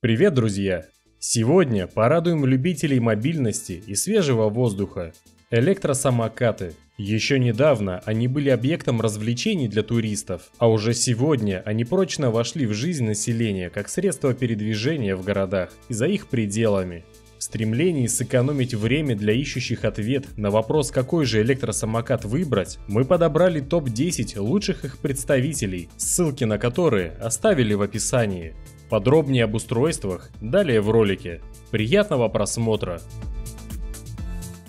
Привет, друзья! Сегодня порадуем любителей мобильности и свежего воздуха. Электросамокаты. Еще недавно они были объектом развлечений для туристов, а уже сегодня они прочно вошли в жизнь населения как средство передвижения в городах и за их пределами. В стремлении сэкономить время для ищущих ответ на вопрос, какой же электросамокат выбрать, мы подобрали топ-10 лучших их представителей, ссылки на которые оставили в описании. Подробнее об устройствах далее в ролике. Приятного просмотра!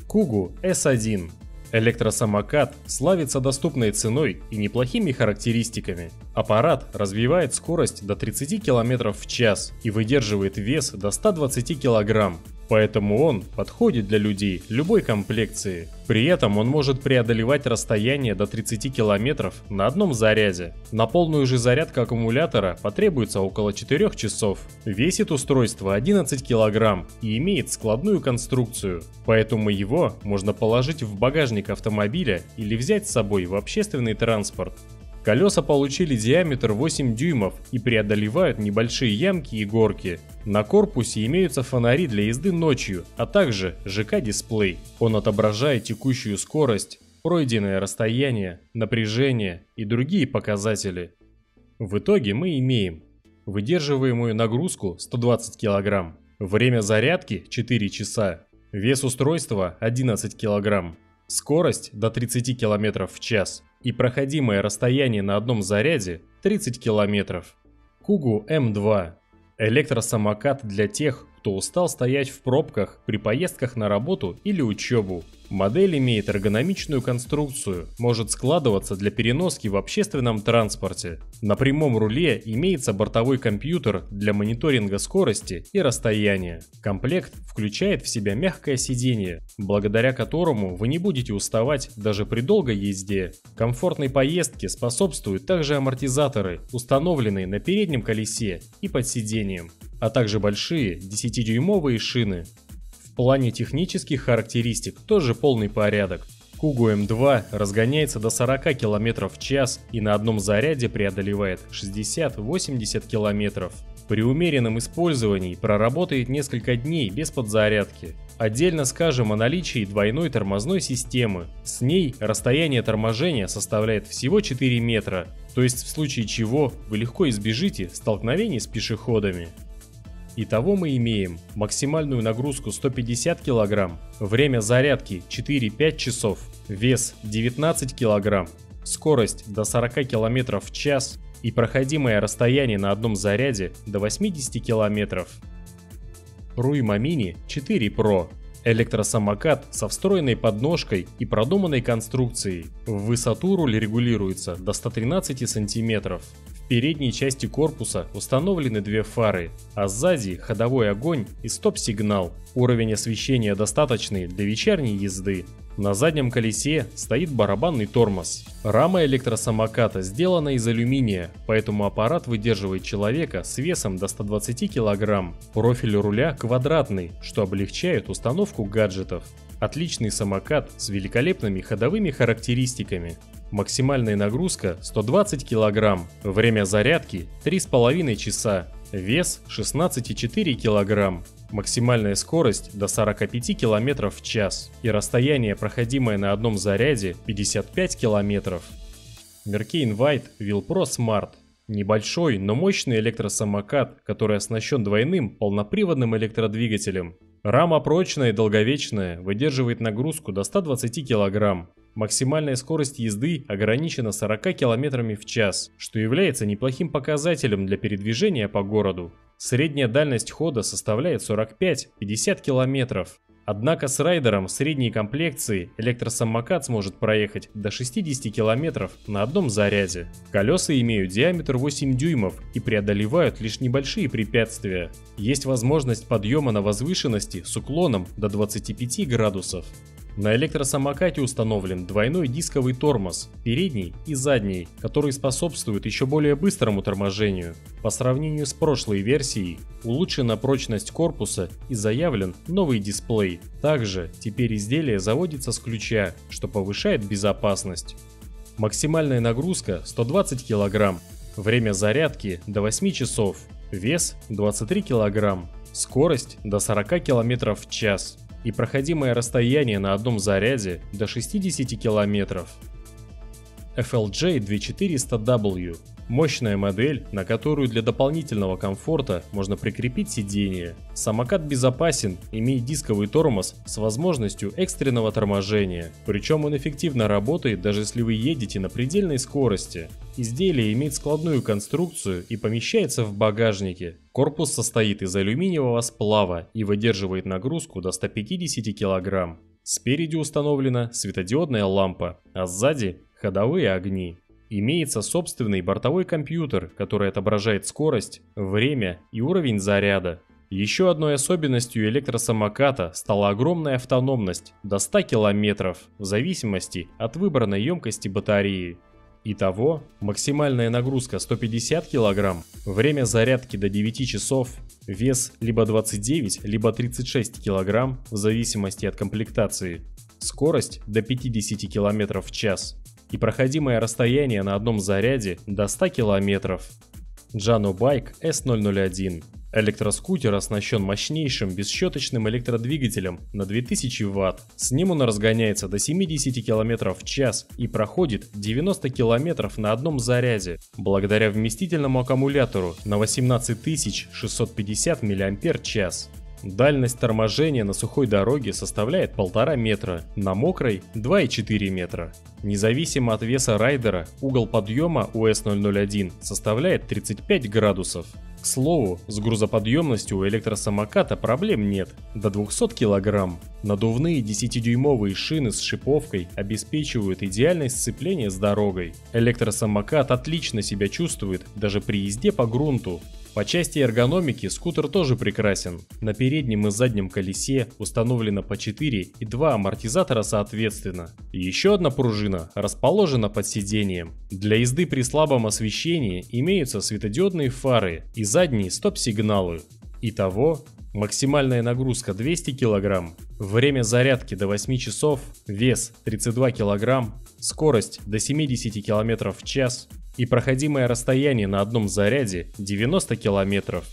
Кугу S1 Электросамокат славится доступной ценой и неплохими характеристиками. Аппарат развивает скорость до 30 км в час и выдерживает вес до 120 кг, поэтому он подходит для людей любой комплекции. При этом он может преодолевать расстояние до 30 км на одном заряде. На полную же зарядку аккумулятора потребуется около 4 часов. Весит устройство 11 кг и имеет складную конструкцию, поэтому его можно положить в багажник автомобиля или взять с собой в общественный транспорт. Колеса получили диаметр 8 дюймов и преодолевают небольшие ямки и горки. На корпусе имеются фонари для езды ночью, а также ЖК-дисплей. Он отображает текущую скорость, пройденное расстояние, напряжение и другие показатели. В итоге мы имеем выдерживаемую нагрузку 120 кг, время зарядки 4 часа, вес устройства 11 кг, скорость до 30 км в час, и проходимое расстояние на одном заряде 30 километров. Кугу М2 – электросамокат для тех, кто устал стоять в пробках при поездках на работу или учебу. Модель имеет эргономичную конструкцию, может складываться для переноски в общественном транспорте. На прямом руле имеется бортовой компьютер для мониторинга скорости и расстояния. Комплект включает в себя мягкое сиденье, благодаря которому вы не будете уставать даже при долгой езде. Комфортной поездке способствуют также амортизаторы, установленные на переднем колесе и под сиденьем, а также большие 10-дюймовые шины, плане технических характеристик тоже полный порядок. Кугу М2 разгоняется до 40 км в час и на одном заряде преодолевает 60-80 км. При умеренном использовании проработает несколько дней без подзарядки. Отдельно скажем о наличии двойной тормозной системы. С ней расстояние торможения составляет всего 4 метра, то есть в случае чего вы легко избежите столкновений с пешеходами. Итого мы имеем максимальную нагрузку 150 кг, время зарядки 4-5 часов, вес 19 кг, скорость до 40 км в час и проходимое расстояние на одном заряде до 80 км. Руйма Mini 4 Pro Электросамокат со встроенной подножкой и продуманной конструкцией. В высоту руль регулируется до 113 сантиметров передней части корпуса установлены две фары, а сзади ходовой огонь и стоп-сигнал. Уровень освещения достаточный для вечерней езды. На заднем колесе стоит барабанный тормоз. Рама электросамоката сделана из алюминия, поэтому аппарат выдерживает человека с весом до 120 кг. Профиль руля квадратный, что облегчает установку гаджетов. Отличный самокат с великолепными ходовыми характеристиками. Максимальная нагрузка 120 кг, время зарядки 3,5 часа, вес 16,4 кг, максимальная скорость до 45 км в час и расстояние, проходимое на одном заряде 55 км. White Wheel Pro Smart Небольшой, но мощный электросамокат, который оснащен двойным полноприводным электродвигателем. Рама прочная и долговечная, выдерживает нагрузку до 120 кг. Максимальная скорость езды ограничена 40 км в час, что является неплохим показателем для передвижения по городу. Средняя дальность хода составляет 45-50 км. Однако с райдером средней комплекции электросамокат сможет проехать до 60 км на одном заряде. Колеса имеют диаметр 8 дюймов и преодолевают лишь небольшие препятствия. Есть возможность подъема на возвышенности с уклоном до 25 градусов. На электросамокате установлен двойной дисковый тормоз, передний и задний, который способствует еще более быстрому торможению. По сравнению с прошлой версией, улучшена прочность корпуса и заявлен новый дисплей. Также теперь изделие заводится с ключа, что повышает безопасность. Максимальная нагрузка 120 кг, Время зарядки до 8 часов. Вес 23 кг. Скорость до 40 км в час. И проходимое расстояние на одном заряде до 60 км. FLJ 2400W Мощная модель, на которую для дополнительного комфорта можно прикрепить сиденье. Самокат безопасен, имеет дисковый тормоз с возможностью экстренного торможения. Причем он эффективно работает, даже если вы едете на предельной скорости. Изделие имеет складную конструкцию и помещается в багажнике. Корпус состоит из алюминиевого сплава и выдерживает нагрузку до 150 кг. Спереди установлена светодиодная лампа, а сзади ходовые огни. Имеется собственный бортовой компьютер, который отображает скорость, время и уровень заряда. Еще одной особенностью электросамоката стала огромная автономность до 100 км в зависимости от выбранной емкости батареи. Итого, максимальная нагрузка 150 кг, время зарядки до 9 часов, вес либо 29, либо 36 кг в зависимости от комплектации, скорость до 50 км в час и проходимое расстояние на одном заряде до 100 км. Jano Bike S001 Электроскутер оснащен мощнейшим бесщеточным электродвигателем на 2000 Вт. С ним он разгоняется до 70 км в час и проходит 90 км на одном заряде, благодаря вместительному аккумулятору на 18650 мАч. Дальность торможения на сухой дороге составляет 1,5 метра, на мокрой 2,4 метра. Независимо от веса райдера, угол подъема у S001 составляет 35 градусов. К слову, с грузоподъемностью у электросамоката проблем нет, до 200 кг. Надувные 10-дюймовые шины с шиповкой обеспечивают идеальное сцепление с дорогой. Электросамокат отлично себя чувствует даже при езде по грунту. По части эргономики скутер тоже прекрасен. На переднем и заднем колесе установлено по 4 и 2 амортизатора соответственно. Еще одна пружина расположена под сиденьем. Для езды при слабом освещении имеются светодиодные фары и задние стоп-сигналы. Итого, максимальная нагрузка 200 кг, время зарядки до 8 часов, вес 32 кг, скорость до 70 км в час, и проходимое расстояние на одном заряде 90 километров.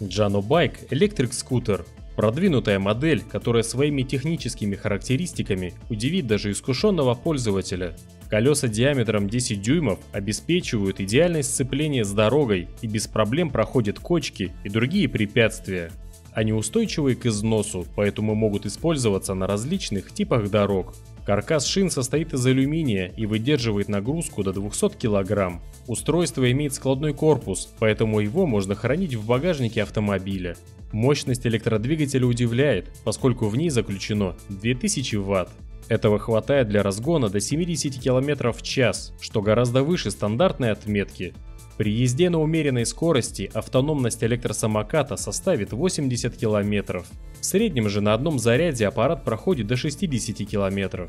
Jano Bike Electric Scooter – продвинутая модель, которая своими техническими характеристиками удивит даже искушенного пользователя. Колеса диаметром 10 дюймов обеспечивают идеальное сцепление с дорогой и без проблем проходят кочки и другие препятствия. Они устойчивы к износу, поэтому могут использоваться на различных типах дорог. Каркас шин состоит из алюминия и выдерживает нагрузку до 200 кг. Устройство имеет складной корпус, поэтому его можно хранить в багажнике автомобиля. Мощность электродвигателя удивляет, поскольку в ней заключено 2000 Вт. Этого хватает для разгона до 70 км в час, что гораздо выше стандартной отметки. При езде на умеренной скорости автономность электросамоката составит 80 км. В среднем же на одном заряде аппарат проходит до 60 км.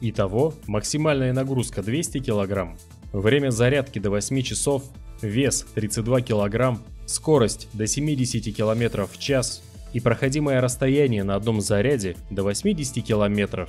Итого максимальная нагрузка 200 кг. Время зарядки до 8 часов, вес 32 кг, скорость до 70 км в час и проходимое расстояние на одном заряде до 80 км.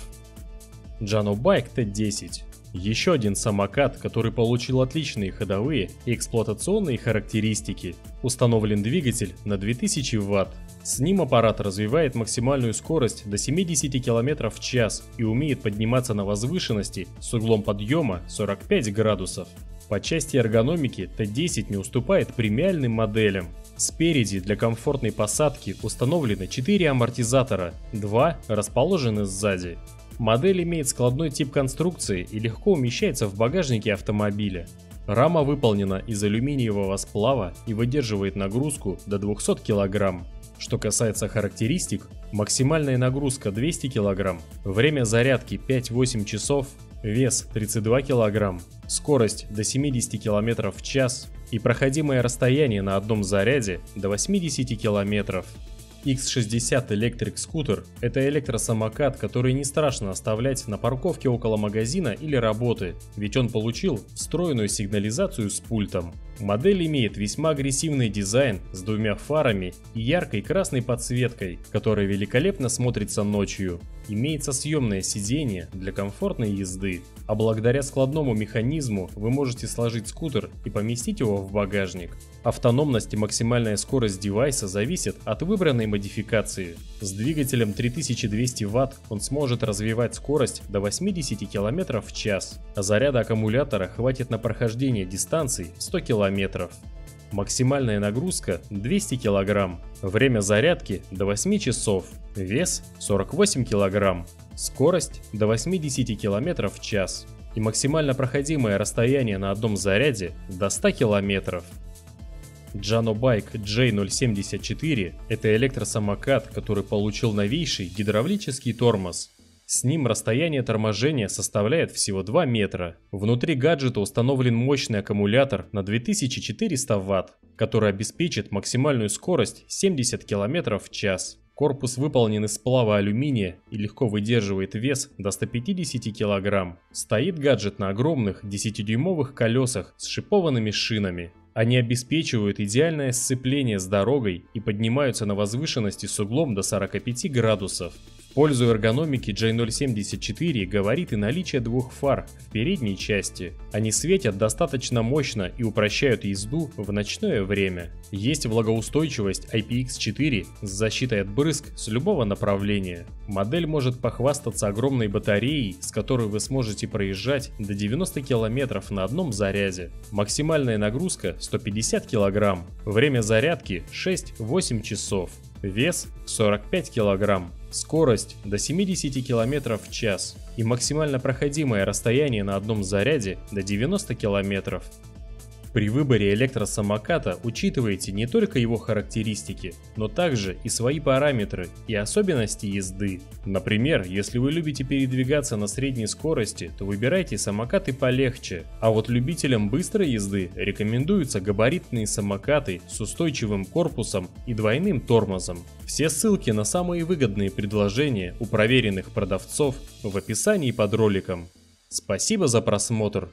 Bike T10 еще один самокат, который получил отличные ходовые и эксплуатационные характеристики. Установлен двигатель на 2000 Вт. С ним аппарат развивает максимальную скорость до 70 км в час и умеет подниматься на возвышенности с углом подъема 45 градусов. По части эргономики Т10 не уступает премиальным моделям. Спереди для комфортной посадки установлены 4 амортизатора, 2 расположены сзади. Модель имеет складной тип конструкции и легко умещается в багажнике автомобиля. Рама выполнена из алюминиевого сплава и выдерживает нагрузку до 200 кг. Что касается характеристик, максимальная нагрузка 200 кг, время зарядки 5-8 часов, вес 32 кг, скорость до 70 км в час и проходимое расстояние на одном заряде до 80 км. X60 Electric Scooter – это электросамокат, который не страшно оставлять на парковке около магазина или работы, ведь он получил встроенную сигнализацию с пультом. Модель имеет весьма агрессивный дизайн с двумя фарами и яркой красной подсветкой, которая великолепно смотрится ночью. Имеется съемное сиденье для комфортной езды, а благодаря складному механизму вы можете сложить скутер и поместить его в багажник. Автономность и максимальная скорость девайса зависят от выбранной модификации. С двигателем 3200 Вт он сможет развивать скорость до 80 км в час, а заряда аккумулятора хватит на прохождение дистанций 100 км. Максимальная нагрузка 200 кг, время зарядки до 8 часов, вес 48 кг, скорость до 80 км в час. И максимально проходимое расстояние на одном заряде до 100 км. Джанобайк J074 – это электросамокат, который получил новейший гидравлический тормоз. С ним расстояние торможения составляет всего 2 метра. Внутри гаджета установлен мощный аккумулятор на 2400 Вт, который обеспечит максимальную скорость 70 км в час. Корпус выполнен из сплава алюминия и легко выдерживает вес до 150 кг. Стоит гаджет на огромных 10-дюймовых колесах с шипованными шинами. Они обеспечивают идеальное сцепление с дорогой и поднимаются на возвышенности с углом до 45 градусов. Пользу эргономики J074 говорит и наличие двух фар в передней части. Они светят достаточно мощно и упрощают езду в ночное время. Есть влагоустойчивость IPX4 с защитой от брызг с любого направления. Модель может похвастаться огромной батареей, с которой вы сможете проезжать до 90 км на одном заряде. Максимальная нагрузка 150 кг. Время зарядки 6-8 часов. Вес 45 кг. Скорость до 70 км в час. И максимально проходимое расстояние на одном заряде до 90 км. При выборе электросамоката учитывайте не только его характеристики, но также и свои параметры и особенности езды. Например, если вы любите передвигаться на средней скорости, то выбирайте самокаты полегче, а вот любителям быстрой езды рекомендуются габаритные самокаты с устойчивым корпусом и двойным тормозом. Все ссылки на самые выгодные предложения у проверенных продавцов в описании под роликом. Спасибо за просмотр!